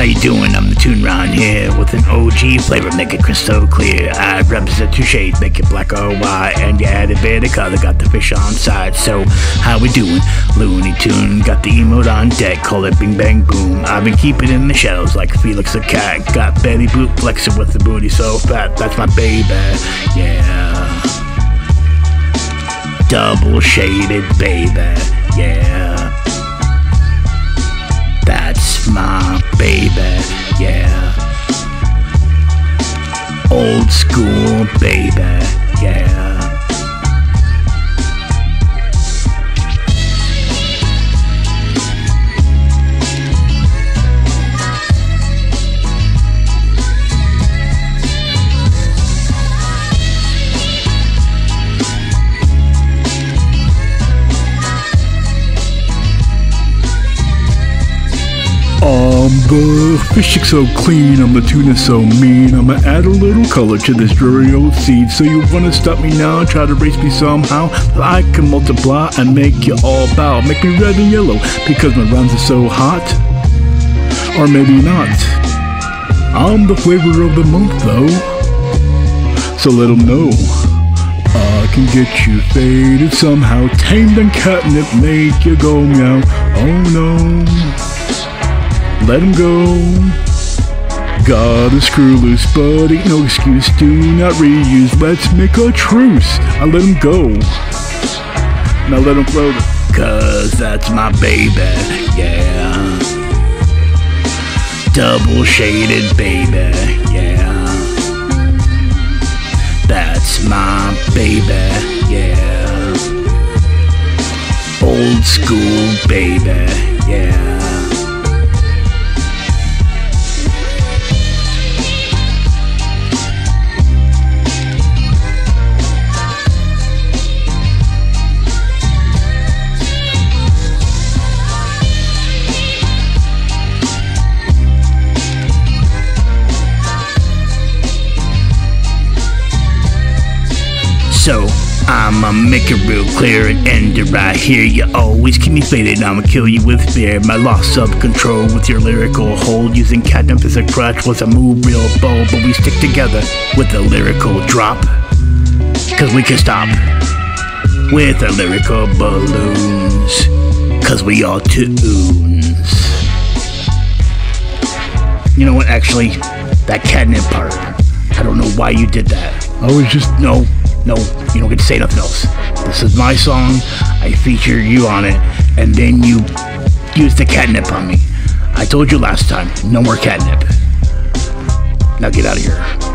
How you doing? I'm the Tune Ron here with an OG flavor, make it crystal clear. I represent two shades, make it black or white, and you add a bit of color, got the fish on side. So how we doing? Looney Tune, got the emote on deck, call it Bing Bang Boom. I've been keeping in the shadows like Felix the cat. Got Betty Boop flexing with the booty so fat, that's my baby, yeah. Double shaded baby, yeah. School baby, Um, the fish is so clean, I'm the tuna so mean. I'ma add a little color to this dreary old seed. So you wanna stop me now, try to race me somehow? But I can multiply and make you all bow. Make me red and yellow, because my rhymes are so hot. Or maybe not. I'm the flavor of the month though. So let 'em know. I can get you faded somehow. Tamed and catnip make you go meow. Oh no let him go. Got a screw loose, but ain't no excuse. Do not reuse. Let's make a truce. I let him go. Now let him float. Cause that's my baby, yeah. Double shaded baby, yeah. That's my baby, yeah. Old school baby, yeah. So I'ma make it real clear and end it right here. You always keep me faded, I'ma kill you with fear. My loss of control with your lyrical hold. Using catnip as a crutch was a move real bold, but we stick together with a lyrical drop. Cause we can stop with our lyrical balloons. Cause we all tunes. You know what, actually, that catnip part, I don't know why you did that. I was just No, no, you don't get to say nothing else. This is my song. I feature you on it, and then you use the catnip on me. I told you last time, no more catnip. Now get out of here.